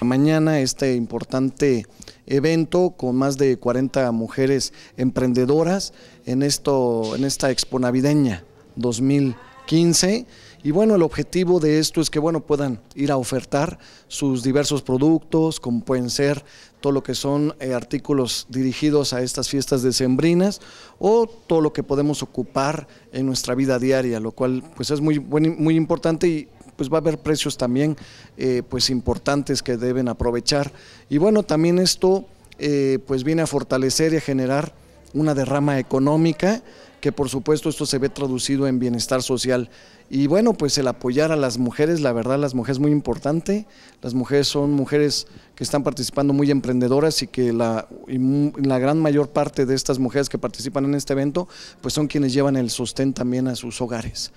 Mañana este importante evento con más de 40 mujeres emprendedoras en, esto, en esta Expo Navideña 2015 y bueno, el objetivo de esto es que bueno, puedan ir a ofertar sus diversos productos, como pueden ser todo lo que son eh, artículos dirigidos a estas fiestas decembrinas o todo lo que podemos ocupar en nuestra vida diaria, lo cual pues es muy, muy importante y pues va a haber precios también eh, pues importantes que deben aprovechar. Y bueno, también esto eh, pues viene a fortalecer y a generar una derrama económica que por supuesto esto se ve traducido en bienestar social. Y bueno, pues el apoyar a las mujeres, la verdad las mujeres es muy importante, las mujeres son mujeres que están participando muy emprendedoras y que la, la gran mayor parte de estas mujeres que participan en este evento, pues son quienes llevan el sostén también a sus hogares.